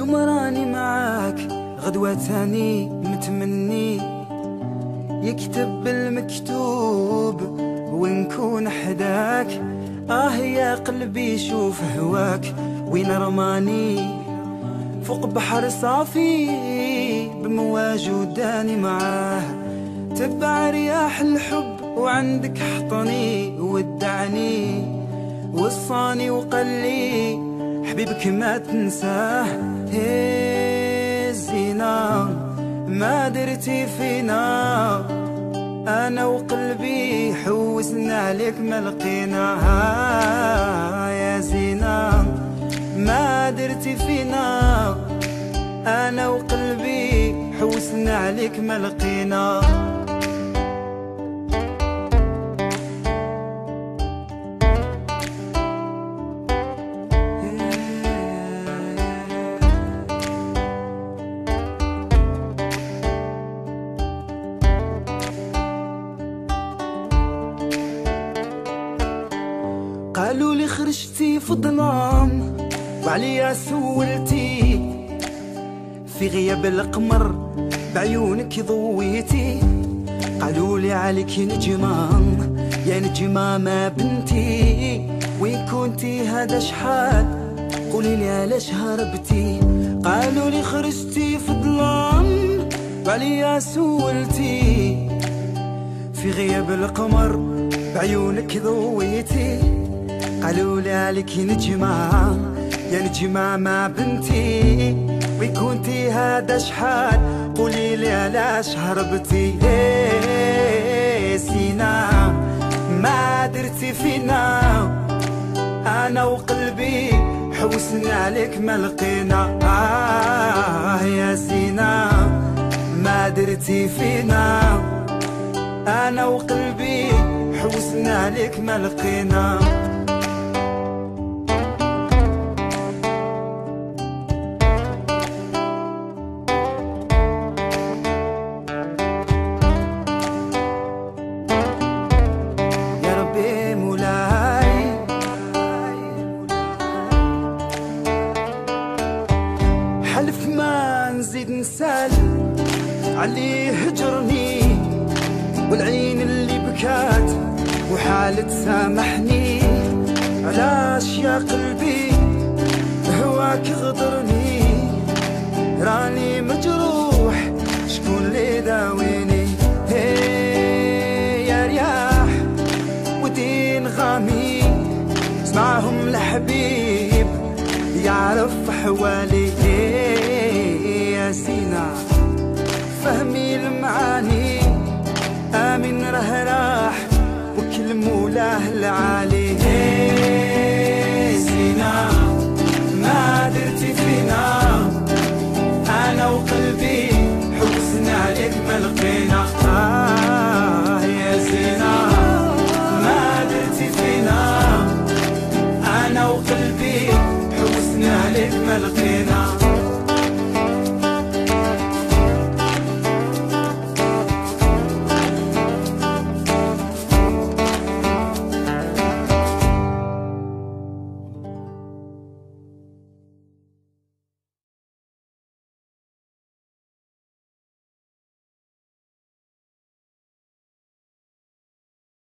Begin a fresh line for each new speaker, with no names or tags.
اليوم راني معاك غدوة تاني متمني يكتب المكتوب ونكون حداك. آه يا قلبي شوف هواك وين رماني. فوق بحر صافي بمواج وداني معاه. تبع رياح الحب وعندك حطني ودعني. وصاني وقال لي حبيبك ما تنساه هي الزينة ما درتي فينا. أنا وقلبي حوسنا عليك ما لقينا. يا زينة ما درتي فينا. أنا وقلبي حوسنا عليك ما لقينا. قالوا لي خرجتي في الظلام وعليا سولتي. في غياب القمر بعيونك ضويتي. قالوا لي عليك نجمة يا نجمة ما بنتي. وين كنتي؟ هذا شحال؟ قولي لي علاش هربتي؟ قالوا لي خرجتي في الظلام وعليا سولتي. في غياب القمر بعيونك ضويتي. قالوا لي عليك نجمة يا نجمة ما بنتي وين كنتي؟ هذا شحال؟ قولي لي علاش هربتي؟ إيه سينا ما درتي فينا. أنا وقلبي حوسنا عليك ما لقينا. آه يا زينة ما درتي فينا. أنا وقلبي حوسنا عليك ما لقينا. عليه هجرني والعين اللي بكات وحالة سامحني. علاش يا قلبي هواك غدرني راني مجروح شكون اللي داويني يا رياح ودين غامي اسمعهم الحبيب يعرف حوالي. يا سينا. فهمي المعاني. آمن راه راح وكل مولاه العالي